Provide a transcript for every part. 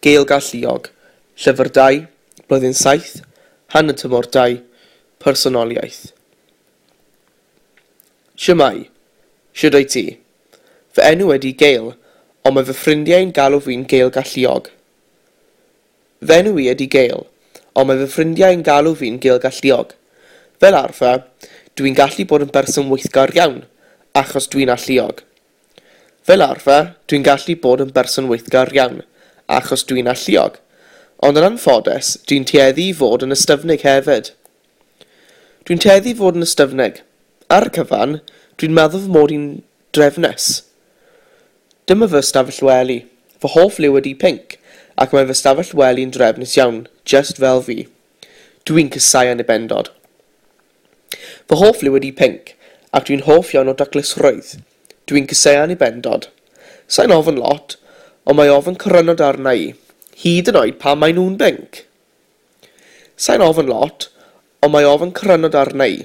Gael Galluog, Llyfr 2, Blwyddyn 7, Han y Tymor 2, Personoliaeth. Siamai, siwr o'i ti? Fy enw wedi Gael, ond mae fy ffrindiau'n galw fi'n Gael Galluog. Fy enw i ydi Gael, ond mae fy ffrindiau'n galw fi'n Gael Galluog. Fel arfer, dwi'n gallu bod yn berson weithgar iawn, achos dwi'n alluog. Fel arfer, dwi'n gallu bod yn berson weithgar iawn, achos dwi'n alluog, ond yn anffodus, dwi'n tueddu i fod yn ystyfnig hefyd. Dwi'n tueddu i fod yn ystyfnig. Ar y cyfan, dwi'n meddwl fy mod i'n drefnus. Dyma fy stafell wely. Fy hoff liw ydi pink, ac mae fy stafell wely'n drefnus iawn, just fel fi. Dwi'n cysau yn y bendod. Fy hoff liw ydi pink, ac dwi'n hoff iawn o daclusrwydd. Dwi'n cysau yn y bendod. Sa'n ofyn lot, ond mae ofyn crynud arna i, hyd yn oed pan mae nhw'n binc. Sa'n ofyn lot, ond mae ofyn crynud arna i.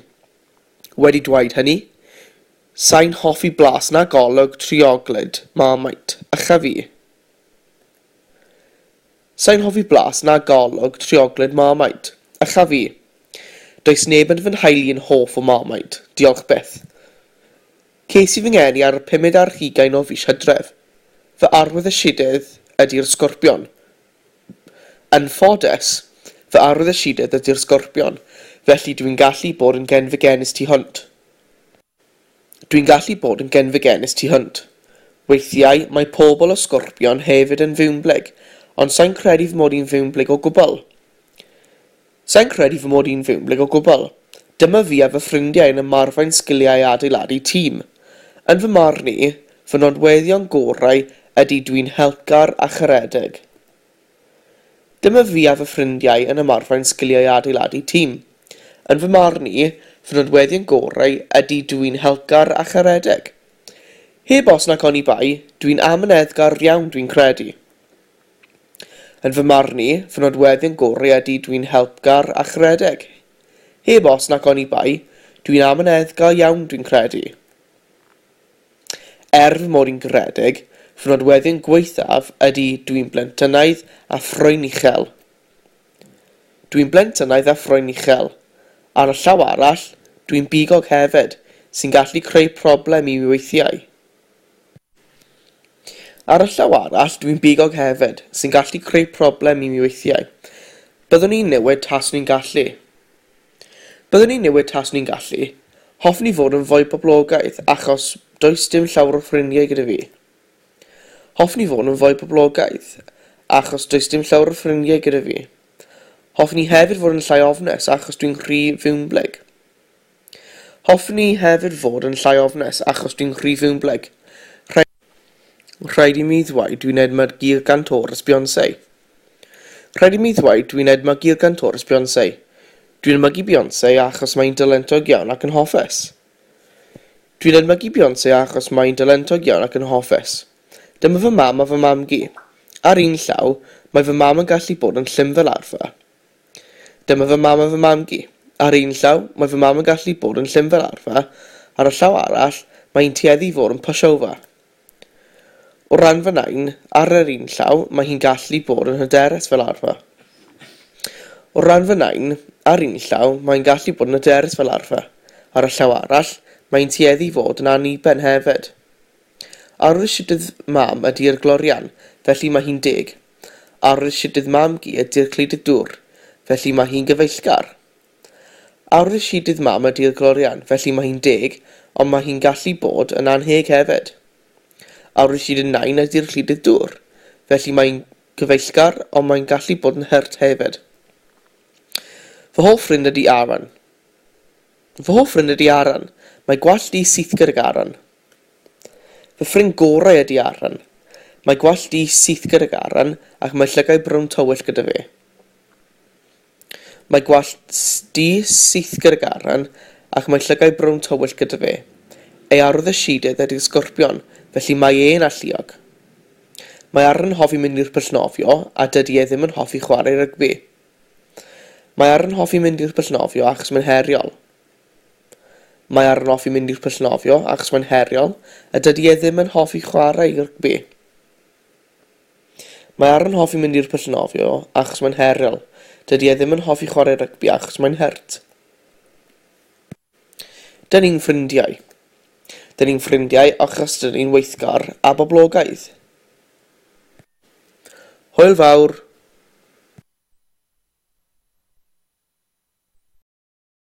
Wedi dweud hynny, sa'n hoffi blas na golwg trioglyd, marmait, a fi. Sa'n hoffi blas na golwg trioglyd marmait, a fi. Does neb yn fy nhaulu yn hoff o marmait, diolch beth. Ces i fy ngeni ar y pumed ar hugain o fus hydref fy arwyddesidydd ydy'r sgorpion. Yn ffodus, fy arwyddesidydd ydy'r sgorpion, felly dwi'n gallu bod yn genfygenus tu hwnt. Dwi'n gallu bod yn genfygenus tu hwnt. Weithiau mae pobl o sgorpion hefyd yn fiwnblig, ond sa'n credu fy mod i'n fiwnblig o gwbl. Sa'n credu fy mod i'n fiwnblig o gwbl. Dyma fi a fy ffrindiau yn ymarfain sgiliau adeiladu tîm. Yn fy marn i, fy nodweddion gorau ydy dwi'n helgar a charedig. Dyma fi a fy ffrindiau yn ymarfer sgiliau adeiladu tîm. Yn fy marn i, fy nodweddion gorau ydy dwi'n helgar a charedig. Heb os nac oni bai, dwi'n amyneddgar iawn dwi'n credu. Yn fy marn i, fy nodweddion gorau ydy dwi'n helpgar a charedig. Heb os nac oni bai, dwi'n amyneddgar iawn dwi'n credu. Er fy mod i'n gredig, Fy nodweddion gweithaf ydy Dwi'n blentynaidd a phroen Uchel. Dwi'n blentynaidd a phroen uchel. Ar y llaw arall, dwi'n bigog hefyd, sy'n gallu creu problem i weithiau. Ar y llaw arall, dwi'n bigog hefyd, sy'n gallu creu problem i mi weithiau. Byddwn ni'n newid tas ni'n gallu. Byddwn ni'n newid tas ni'n gallu. Hoffwn i fod yn fwy poblogaidd achos does dim llawer o ffrindiau gyda fi. Hoffwn i fod yn fwy poblogaidd, achos does dim llawer o ffrindiau gyda fi. Hoffwn i hefyd fod yn llai ofnus achos dwi'n rhy fiwnbleg. Hoffwn i hefyd fod yn llai ofnus achos dwi'n rhy fiwnbleg. Rhaid, i mi ddweud dwi'n edmod gyr gantor ys Beyoncé. Rhaid i mi ddweud dwi'n edmod gyr gantor ys Beyoncé. Dwi'n edmygu Beyoncé achos mae'n dylentog iawn ac yn hoffus. Dwi'n edmygu Beyoncé achos mae'n dylentog iawn ac yn hoffus. Dyma fy mam a fy mam gi. Ar un llaw, mae fy mam yn gallu bod yn llym fel arfer. Dyma fy mam a fy mam gi. Ar un llaw, mae fy mam yn gallu bod yn llym fel arfer. Ar y llaw arall, mae'n tueddu i fod yn pushover. O ran fy nain, ar yr un llaw, mae hi'n gallu bod yn hyderus fel arfer. O ran fy nain, ar un llaw, mae'n gallu bod yn hyderus fel arfer. Ar y llaw arall, mae'n tueddu i fod yn aniben hefyd. Arwrisidydd mam ydy'r glorian, felly mae hi'n deg. Arwrisidydd mam gi ydy'r cleidydd dŵr, felly mae hi'n gyfeillgar. Arwrisidydd mam ydy'r glorian, felly mae hi'n deg, ond mae hi'n gallu bod yn anheg hefyd. Arwrisidydd nain ydy'r cleidydd dŵr, felly mae'n gyfeillgar, ond mae'n gallu bod yn hyrt hefyd. Fy hoff ffrind ydy Aran. Fy hoff ffrind ydy Aran. Mae gwallt i syth gydag Aran. Fy ffrind gorau ydi Aran. Mae gwallt i syth gydag Aran ac mae llygau brown tywyll gyda fi. Mae gwallt di syth gydag Aran ac mae llygau brown tywyll gyda fi. Ei arwydd y sidydd ydy'r sgorpion, felly mae e'n alluog. Mae Aran hoffi mynd i'r pellnofio a dydy e ddim yn hoffi chwarae rygbi. Mae Aran hoffi mynd i'r pellnofio achos mae'n heriol. Mae Aaron hoffi mynd i'r pellnofio achos mae'n heriol a dydy e ddim yn hoffi chwarae rygbi. Mae Aaron hoffi mynd i'r pwllnofio achos mae'n heriol. Dydy e ddim yn hoffi chwarae rygbi achos mae'n hert. Dyn ni'n ffrindiau. Dyn ni'n ffrindiau achos dyn ni'n weithgar a boblogaidd. Hwyl fawr!